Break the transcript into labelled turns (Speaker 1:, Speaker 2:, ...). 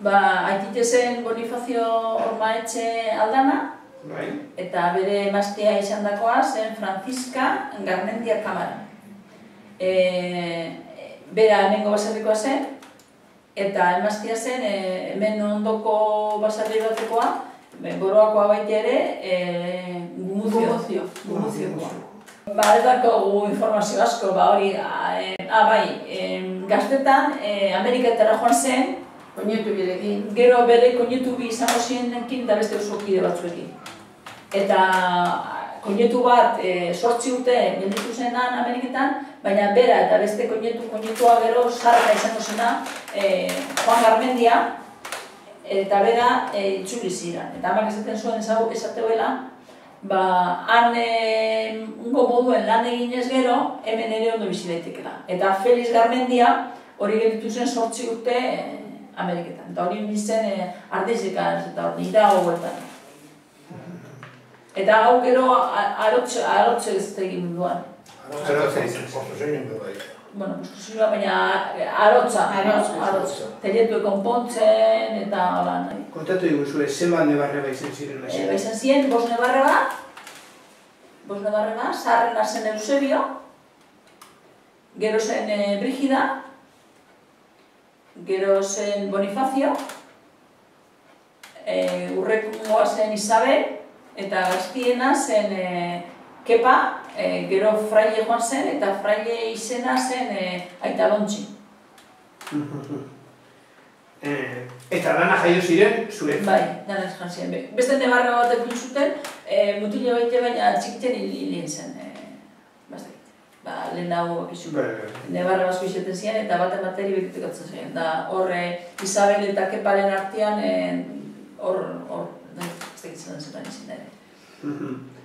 Speaker 1: Ba, aitite zen Bonifazio Ormaetxe aldana,
Speaker 2: Bai.
Speaker 1: eta bere emaztea izan dakoa zen Franziska Garmendia Kamara. E, bera hemengo baserrikoa zen, eta emaztea zen e, hemen ondoko baserri batekoa, boroakoa baita ere, e, gumuzio.
Speaker 3: Gumuzio.
Speaker 1: Ba, ez gu informazio asko, ba hori, a, e, ah, bai, e, gaztetan e, Ameriketara joan zen,
Speaker 3: Oinetu birekin.
Speaker 1: gero bere koinetu bi izango zirenekin eta beste oso kide batzuekin. Eta koinetu bat e, sortzi urte gelditu zenan Ameriketan, baina bera eta beste koinetu koinetua gero sarra izango zena e, Juan Garmendia, eta bera e, itzuli ziren. Eta amak esaten zuen ezagu esateuela, ba, han e, ungo moduen lan eginez gero, hemen ere ondo bizi daitekela. Eta Felix Garmendia hori gelditu zen sortzi urte e, Ameriketan. Eta hori nintzen e, ardizikaz eta hori ira hauetan. Eta hau gero a- arotxe, arotxe ez da egin.
Speaker 2: Arotza izan.
Speaker 4: bai.
Speaker 1: Bueno, posizioa baina arotza,
Speaker 3: Arotza.
Speaker 1: arotza. Teletu konpontzen eta hola nahi.
Speaker 2: Kontatu diguzue, zenbat nebarreba izan ziren
Speaker 1: E,
Speaker 2: mesedez.
Speaker 1: izan ziren, bos nebarre bat, bos nebarre bat, zaharrena zen Eusebio, gero zen e, Brigida, gero zen Bonifazio, e, urrekoa zen Isabel, eta gaztiena zen e, Kepa, e, gero fraile joan zen, eta fraile izena zen e, Aita Lontxi.
Speaker 2: Eh, eta lana jaio ziren, zure.
Speaker 1: Bai, ez jan ziren. Be- Beste nebarra bat egin zuten, e, mutile baite baina txikiten hil hilien zen. E. Ba, lehen bakizu.
Speaker 2: Bai.
Speaker 1: Nebarra basko izaten ziren eta baten bateri bekitekatzen ziren. Da, horre, Isabel eta Keparen artean, e, hor, hor, da, ez dakit zen zen izin ere.
Speaker 2: Mhm.